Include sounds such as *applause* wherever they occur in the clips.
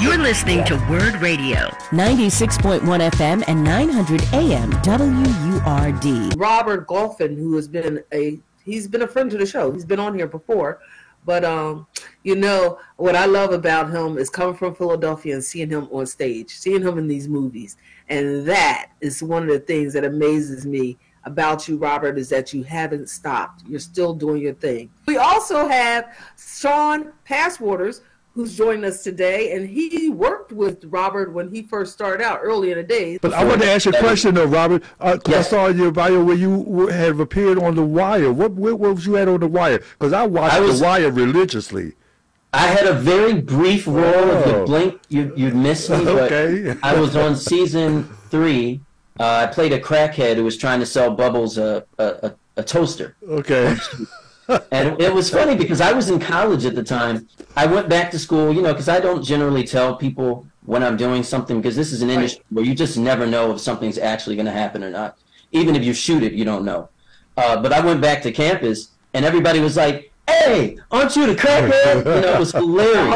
You're listening to WURD Radio. 96.1 FM and 900 AM WURD. Robert Golphin, who has been a he's been a friend to the show. He's been on here before. But um, you know what I love about him is coming from Philadelphia and seeing him on stage, seeing him in these movies, and that is one of the things that amazes me about you, Robert, is that you haven't stopped. You're still doing your thing. We also have Shawn Passwaters, who's joining us today, and he worked with Robert when he first started out early in the days. But I want to ask you a question, though, Robert. Uh, yes. I saw in your bio where you have appeared on The Wire. What where, where was you at on The Wire? Because I watched I was, The Wire religiously. I had a very brief role. Oh. If you blink, you, you'd miss me. But okay. I was on season three. Uh, I played a crackhead who was trying to sell Bubbles a, a, a toaster. Okay. and it was funny because I was in college at the time. I went back to school, you know, because I don't generally tell people when I'm doing something because this is an industry right. where you just never know if something's actually going to happen or not. Even if you shoot it, you don't know. Uh, but I went back to campus and everybody was like, "Hey, aren't you the crackhead?" You know, it was hilarious.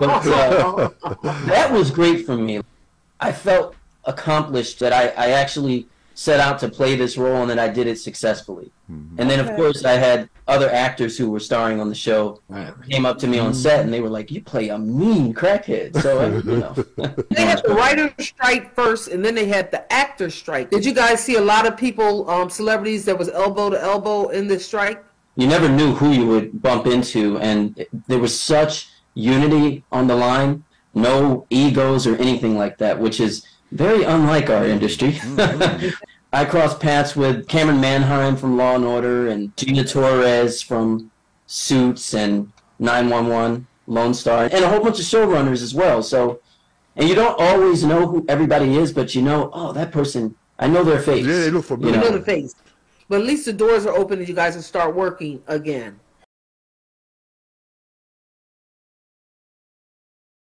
but, uh, that was great for me. I felt accomplished that I, I actually set out to play this role and that I did it successfully. Mm-hmm. And then, of course, I had other actors who were starring on the show right. came up to me on mm-hmm. set and they were like, "You play a mean crackhead." So I, you know, *laughs* they had the writer strike first, and then they had the actor strike. Did you guys see a lot of people, um, celebrities, that was elbow to elbow in this strike? You never knew who you would bump into, and there was such unity on the line, no egos or anything like that, which is very unlike our industry. *laughs* I crossed paths with Camryn Manheim from Law and Order and Gina Torres from Suits and 911, Lone Star, and a whole bunch of showrunners as well. So, and you don't always know who everybody is, but you know, oh, that person, I know their face. Yeah, they look familiar. You know, the face. But at least the doors are open and you guys can start working again.